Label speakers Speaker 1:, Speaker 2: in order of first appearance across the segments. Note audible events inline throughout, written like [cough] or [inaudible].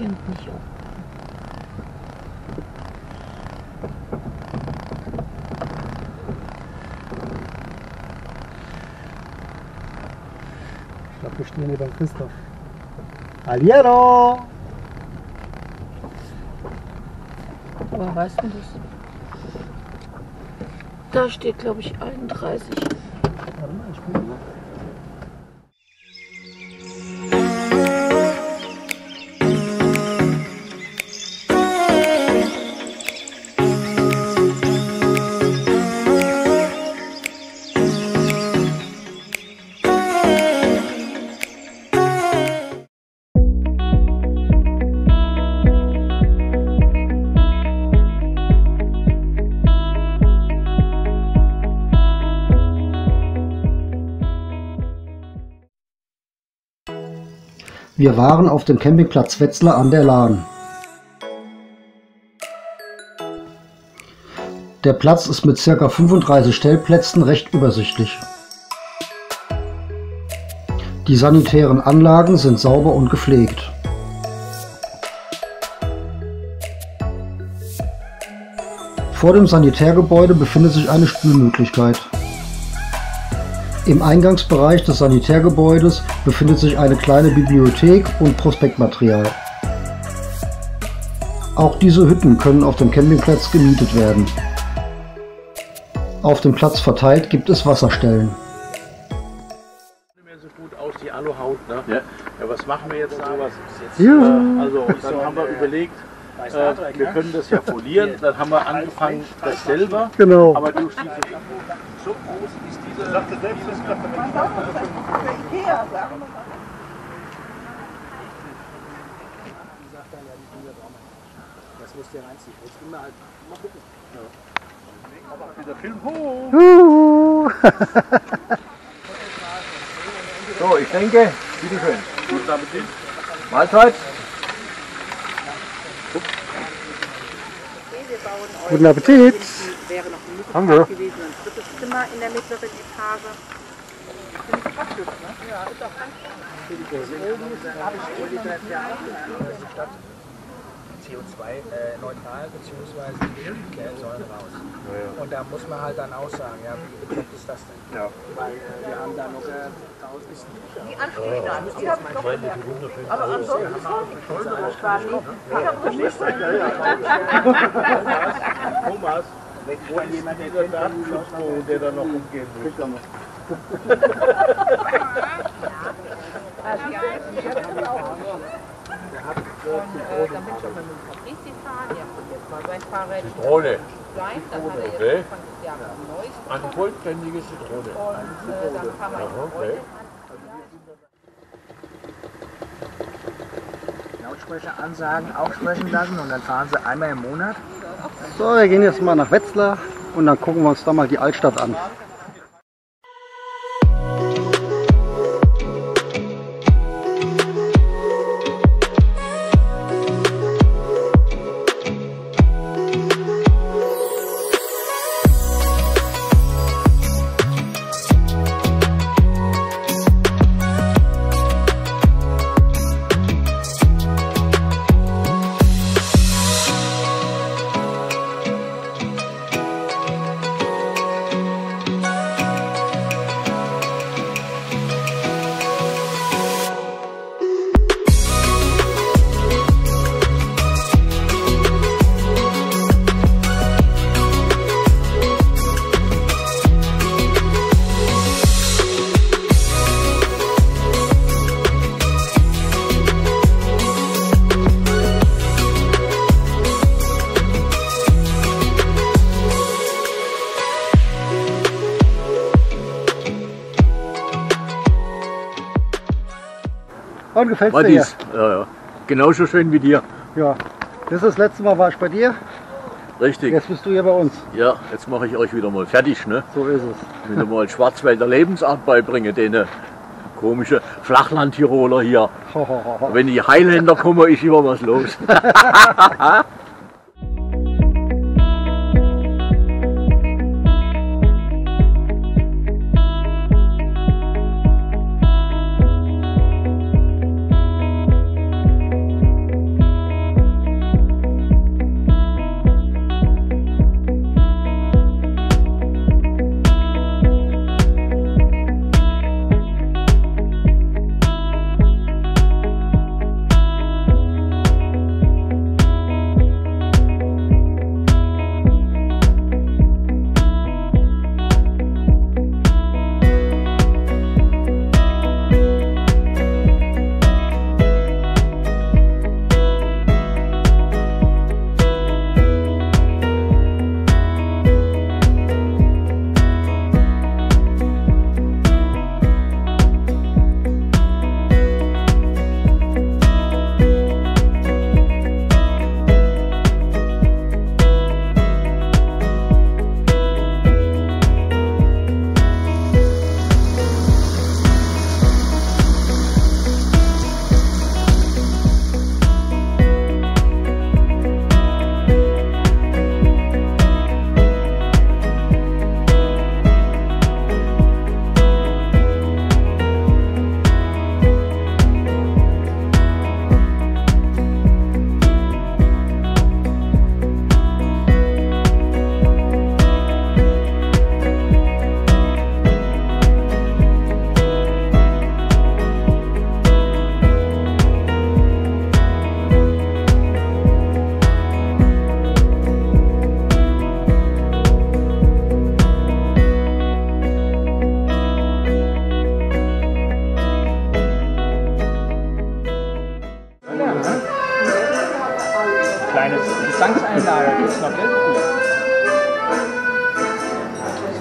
Speaker 1: mich auch.
Speaker 2: Ich glaube, wir stehen hier beim Christoph. Hallihallo!
Speaker 1: Aber weißt du das? Da steht, glaube ich, 31.
Speaker 2: Warte mal, ich bin Wir waren auf dem Campingplatz Wetzlar an der Lahn. Der Platz ist mit ca. 35 Stellplätzen recht übersichtlich. Die sanitären Anlagen sind sauber und gepflegt. Vor dem Sanitärgebäude befindet sich eine Spülmöglichkeit. Im Eingangsbereich des Sanitärgebäudes befindet sich eine kleine Bibliothek und Prospektmaterial. Auch diese Hütten können auf dem Campingplatz gemietet werden. Auf dem Platz verteilt gibt es Wasserstellen.
Speaker 3: nicht mehr so gut aus, die Aluhaut. Ne? Ja. ja, was machen wir jetzt da? Was ist jetzt, äh, also dann haben wir überlegt, äh, wir können das ja folieren. Dann haben wir angefangen, das selber.
Speaker 2: Genau.
Speaker 3: Aber durch diese so groß ist diese. Sagte selbst,
Speaker 4: Das musst du ja reinziehen. Jetzt immer halt mal gucken.
Speaker 3: dieser Film hoch.
Speaker 5: So, ich denke, bitteschön.
Speaker 3: Guten Appetit.
Speaker 5: Mahlzeit.
Speaker 6: Wir bauen euch
Speaker 2: Guten Appetit.
Speaker 6: wäre noch ein
Speaker 2: Danke.
Speaker 6: Mittelbad gewesen, ein drittes Zimmer in der mittleren Etage. Finde ich praktisch, ne? Ja, ist auch ganz
Speaker 4: CO2-neutral beziehungsweise die Säuren raus. Und da muss man halt dann auch sagen, ja, wie bekommt ist das denn?
Speaker 3: Ja.
Speaker 4: Weil äh, wir haben da noch äh, tausend bisschen
Speaker 6: Die Ansprechpartner, die habe ich noch gemerkt. Aber ansonsten voll das war nicht. Ich habe nicht
Speaker 3: Thomas, wo ist dieser Datenschutzbogen, der da noch umgehen will?
Speaker 6: Äh, dann bin ich auch mal mit dem Fabrizi fahren. Ja, und jetzt mal sein Fahrrad
Speaker 5: Zitrone.
Speaker 6: klein. Dann hat er jetzt
Speaker 5: Okay.
Speaker 6: Anfang des Jahres ein neues
Speaker 5: Eine vollständige Zitrone.
Speaker 6: und äh, dann fahren wir in
Speaker 5: okay.
Speaker 6: Freude.
Speaker 4: Lautsprecher ansagen, auch sprechen lassen und dann fahren sie einmal im Monat.
Speaker 2: So, wir gehen jetzt mal nach Wetzlar und dann gucken wir uns da mal die Altstadt an. Und gefällt dir hier?
Speaker 5: Mattis, ja, ja. Genauso schön wie dir.
Speaker 2: Ja. Das ist das letzte Mal war ich bei dir,
Speaker 5: Richtig.
Speaker 2: jetzt bist du hier bei uns.
Speaker 5: Ja, jetzt mache ich euch wieder mal fertig, ne?
Speaker 2: So ist es.
Speaker 5: Wieder mal Schwarzwälder Lebensart beibringen, den komische Flachland-Tiroler hier. Wenn die Highlander kommen, ist immer was los. [laughs]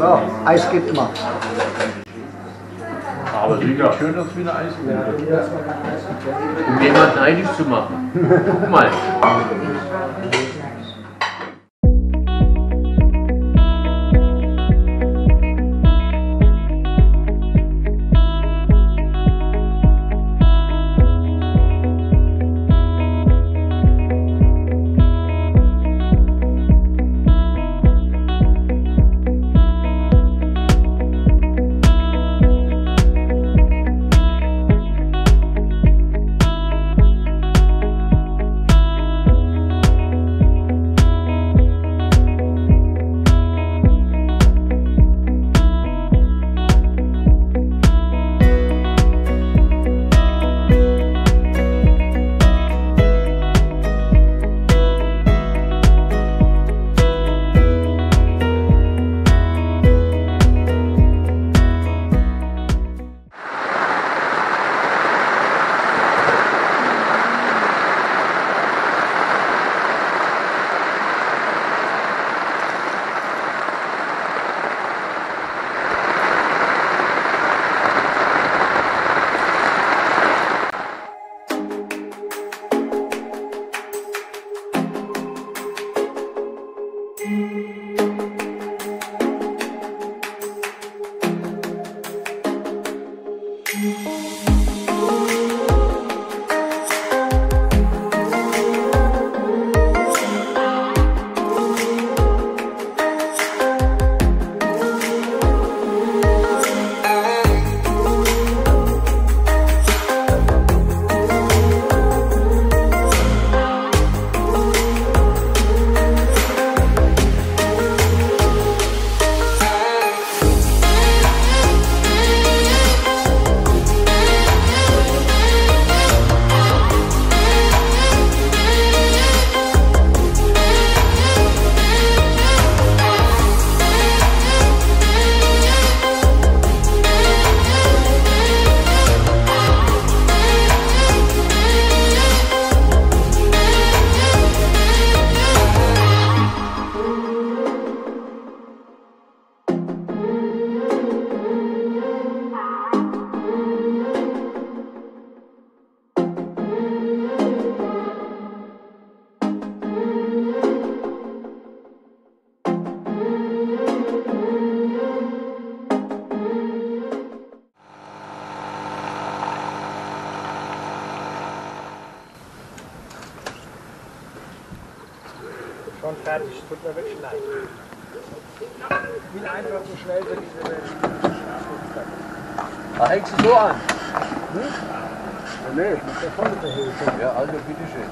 Speaker 2: So, Eis geht immer.
Speaker 5: Aber sicher.
Speaker 3: Schön, dass wir eine Eisbude
Speaker 5: Um jemand neidisch zu machen. Guck mal.
Speaker 4: Schon fertig, tut mir wirklich leid. Wie einfach so schnell sind diese Menschen.
Speaker 5: Da hängst du so an.
Speaker 4: Nee, ich muss ja voll mit der Hilfe.
Speaker 5: Ja, also bitteschön.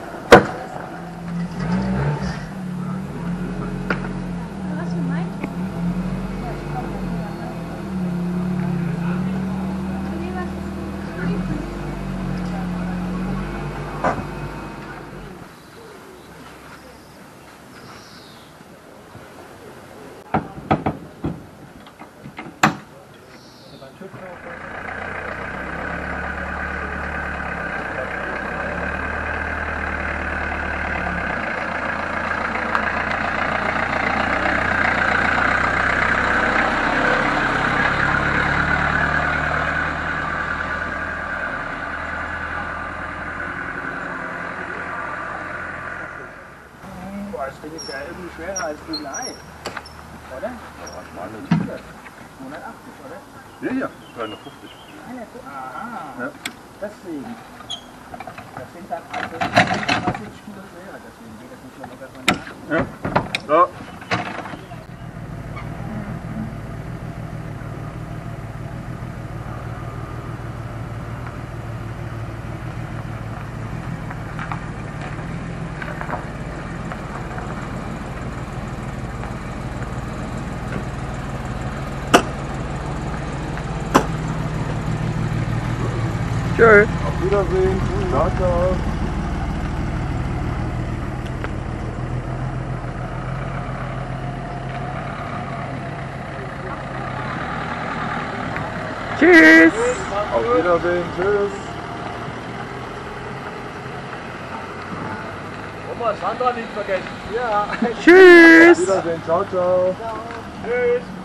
Speaker 4: Boah, das Ding ist ja irgendwie schwerer als Bügelei. Oder? 280, oder?
Speaker 3: Ja, ja, 350.
Speaker 4: Aha,
Speaker 3: Ja.
Speaker 4: deswegen. Das sind dann also 70 Kilo schwerer, deswegen geht das nicht so locker von Hand.
Speaker 3: Ja. So.
Speaker 5: Tschö.
Speaker 3: Auf Wiedersehen. Ciao, ciao.
Speaker 5: Tschüss.
Speaker 3: Auf Wiedersehen. Tschüss.
Speaker 5: mal Sandra nicht vergessen.
Speaker 7: Ja,
Speaker 1: Tschüss.
Speaker 7: Wiedersehen. Ciao, ciao.
Speaker 5: Tschüss.